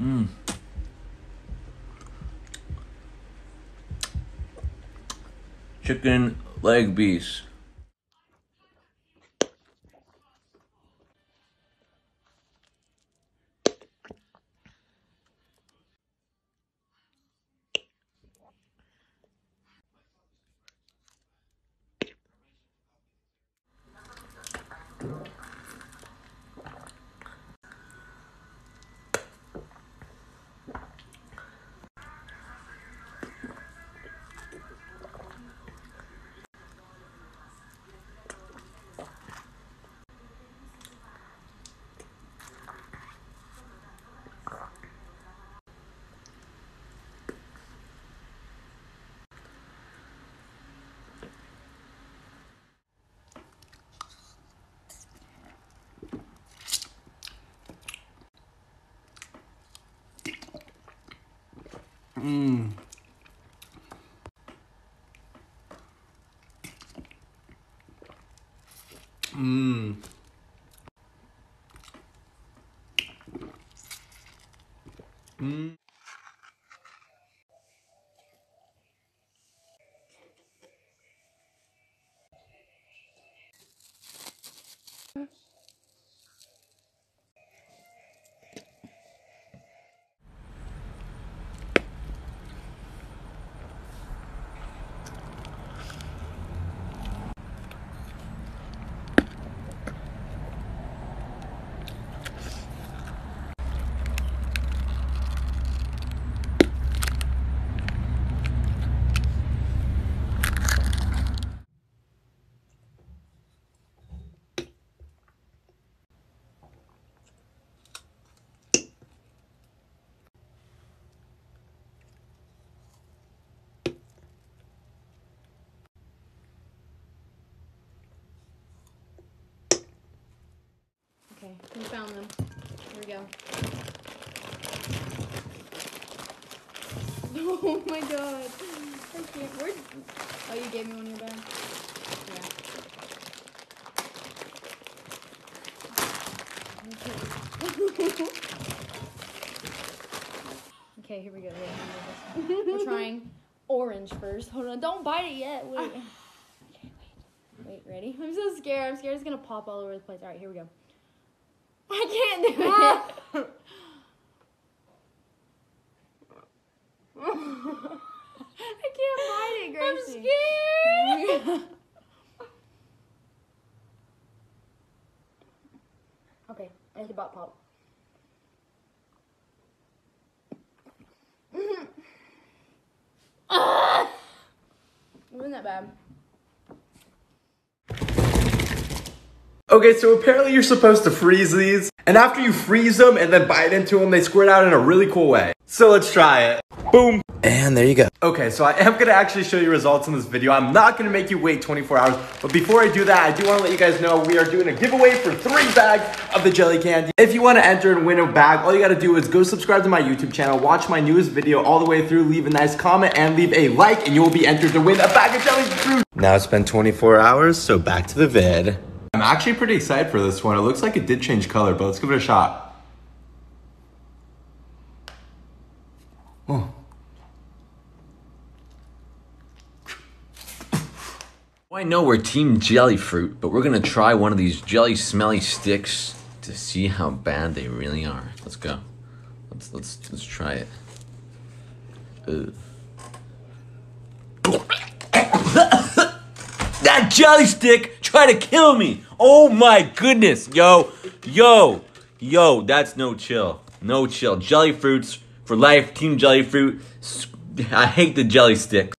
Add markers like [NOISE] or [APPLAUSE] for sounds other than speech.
Mmm. Chicken leg piece. 음. 음. 음. Okay, we found them. Here we go. [LAUGHS] Oh my god. I can't. Where? Oh, you gave me one in your bag? Yeah. Okay. [LAUGHS] okay, here we go. Wait, let me do this. We're trying orange first. Hold on. Don't bite it yet. Wait. Ah. Okay, wait. Wait, ready? I'm so scared. I'm scared it's gonna pop all over the place. Alright, here we go. [LAUGHS] I can't do [LAUGHS] it. I can't bite it, Gracie. I'm scared. [LAUGHS] okay, I need a bot pop. Wasn't that bad. Okay, so apparently you're supposed to freeze these, and after you freeze them and then bite into them, they squirt out in a really cool way. So let's try it. Boom. And there you go. Okay, so I am gonna actually show you results in this video. I'm not gonna make you wait 24 hours, but before I do that, I do wanna let you guys know we are doing a giveaway for three bags of the jelly candy. If you wanna enter and win a bag, all you gotta do is go subscribe to my YouTube channel, watch my newest video all the way through, leave a nice comment, and leave a like, and you will be entered to win a bag of jelly fruit. Now it's been 24 hours, so back to the vid. I'm actually pretty excited for this one. It looks like it did change color, but let's give it a shot. Oh. I know we're Team Jelly Fruit, but we're gonna try one of these jelly smelly sticks to see how bad they really are. Let's go. Let's let's let's try it. Ugh. [LAUGHS] that jelly stick tried to kill me. Oh my goodness, yo, yo, yo. That's no chill. No chill. Jelly fruits for life. Team Jelly Fruit. I hate the jelly sticks.